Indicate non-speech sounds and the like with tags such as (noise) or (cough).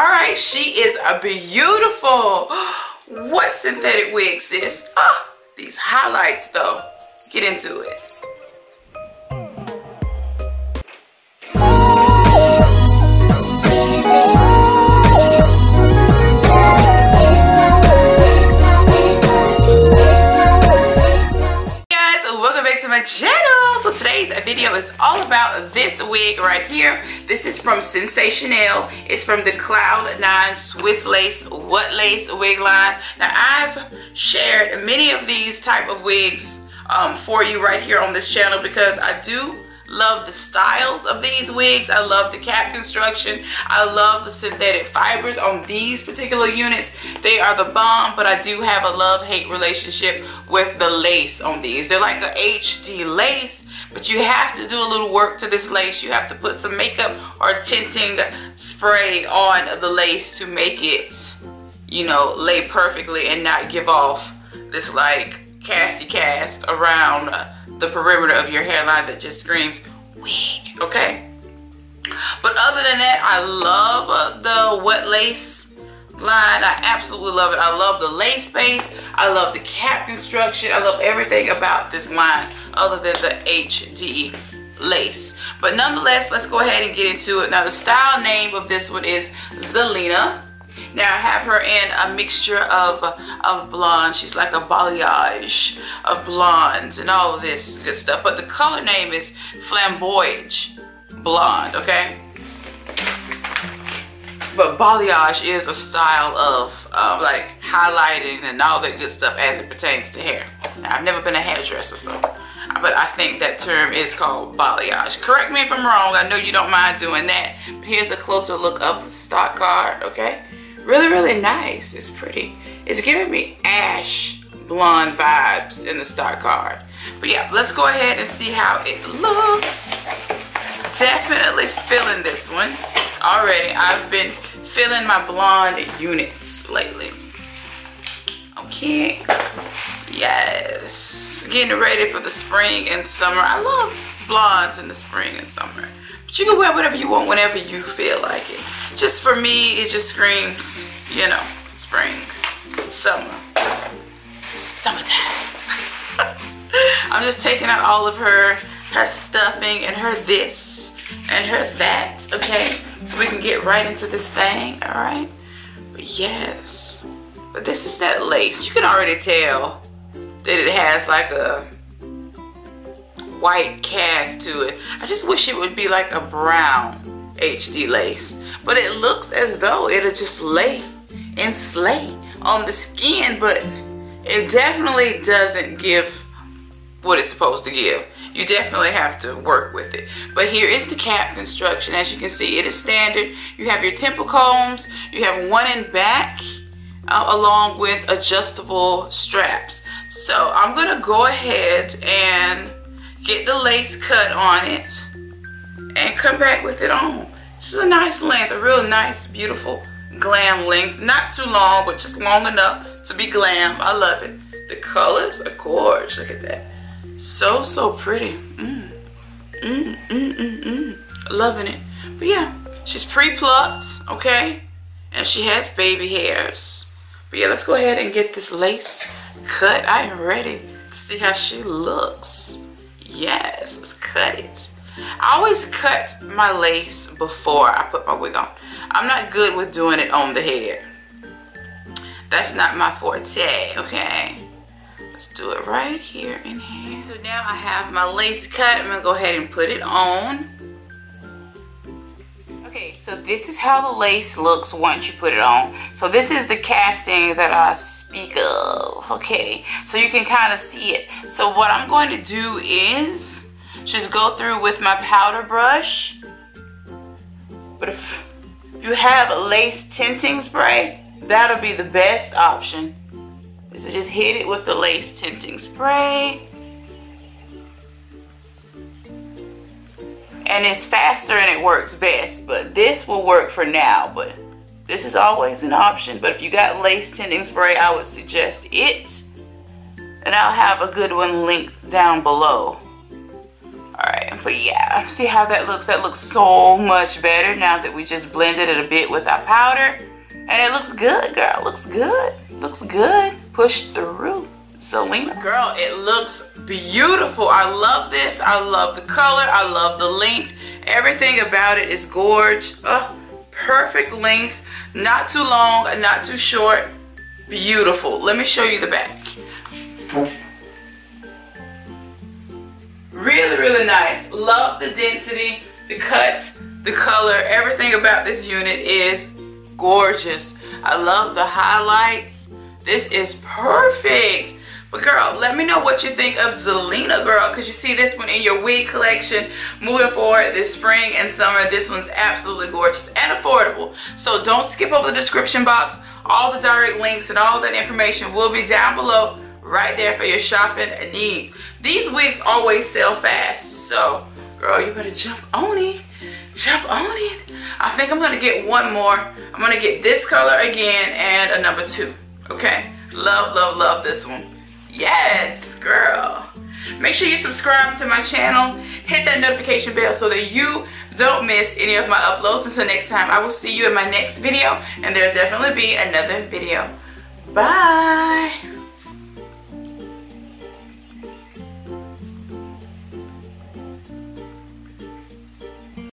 All right, she is a beautiful. (gasps) What synthetic wig, sis? Oh, these highlights, though. Get into it. My channel. So today's video is all about this wig right here. This is from Sensationnel it's from the Cloud 9 Swiss Lace What Lace wig line. Now I've shared many of these type of wigs um, for you right here on this channel because I do love the styles of these wigs. I love the cap construction. I love the synthetic fibers on these particular units. They are the bomb, but I do have a love-hate relationship with the lace on these. They're like a HD lace, but you have to do a little work to this lace. You have to put some makeup or tinting spray on the lace to make it, you know, lay perfectly and not give off this like casty cast around the perimeter of your hairline that just screams wig, okay? But other than that, I love uh, the What Lace line. I absolutely love it. I love the lace base. I love the cap construction. I love everything about this line other than the HD lace. But nonetheless, let's go ahead and get into it. Now, the style name of this one is Zelena. Now I have her in a mixture of, of blonde. She's like a balayage of blondes and all of this good stuff. But the color name is Flamboyage Blonde, okay? But balayage is a style of uh, like highlighting and all that good stuff as it pertains to hair. Now, I've never been a hairdresser, so but I think that term is called balayage. Correct me if I'm wrong. I know you don't mind doing that. But here's a closer look of the stock card, okay? Really, really nice. It's pretty. It's giving me ash blonde vibes in the star card. But yeah, let's go ahead and see how it looks. Definitely feeling this one already. I've been feeling my blonde units lately. Okay. Yes. Getting ready for the spring and summer. I love blondes in the spring and summer. But you can wear whatever you want whenever you feel like it. Just for me, it just screams, you know, spring, summer, summertime. (laughs) I'm just taking out all of her, her stuffing and her this and her that, okay? So we can get right into this thing, all right? But yes, but this is that lace. You can already tell that it has like a white cast to it. I just wish it would be like a brown HD lace. But it looks as though it'll just lay and slay on the skin, but it definitely doesn't give what it's supposed to give. You definitely have to work with it. But here is the cap construction. As you can see, it is standard. You have your temple combs. You have one in back uh, along with adjustable straps. So I'm to go ahead and get the lace cut on it and come back with it on. This is a nice length, a real nice, beautiful glam length. Not too long, but just long enough to be glam. I love it. The colors are gorgeous. Look at that. So, so pretty. Mm. Mm, mm, mm, mm. Loving it. But yeah, she's pre-plucked, okay? And she has baby hairs. But yeah, let's go ahead and get this lace cut. I am ready to see how she looks. Yes, let's cut it. I always cut my lace before I put my wig on. I'm not good with doing it on the head. That's not my forte, okay? Let's do it right here in here. So now I have my lace cut. I'm gonna go ahead and put it on. Okay, so this is how the lace looks once you put it on. So this is the casting that I speak of, okay? So you can kind of see it. So what I'm going to do is just go through with my powder brush. But if you have a lace tinting spray, that'll be the best option. Is to just hit it with the lace tinting spray. And it's faster and it works best, but this will work for now, but this is always an option. But if you got lace tinting spray, I would suggest it. And I'll have a good one linked down below. Alright, but yeah, see how that looks? That looks so much better now that we just blended it a bit with our powder. And it looks good, girl. Looks good. Looks good. Push through. Zelena. Girl, it looks beautiful. I love this. I love the color. I love the length. Everything about it is gorge. Oh, perfect length. Not too long, not too short. Beautiful. Let me show you the back. Really, really nice. Love the density, the cut, the color. Everything about this unit is gorgeous. I love the highlights. This is perfect. But girl, let me know what you think of Zelena, girl, because you see this one in your wig collection moving forward this spring and summer. This one's absolutely gorgeous and affordable. So don't skip over the description box. All the direct links and all that information will be down below right there for your shopping needs. These wigs always sell fast. So, girl, you better jump on it. Jump on it. I think I'm going to get one more. I'm going to get this color again and a number two. Okay? Love, love, love this one. Yes, girl. Make sure you subscribe to my channel. Hit that notification bell so that you don't miss any of my uploads. Until next time, I will see you in my next video. And there'll definitely be another video. Bye.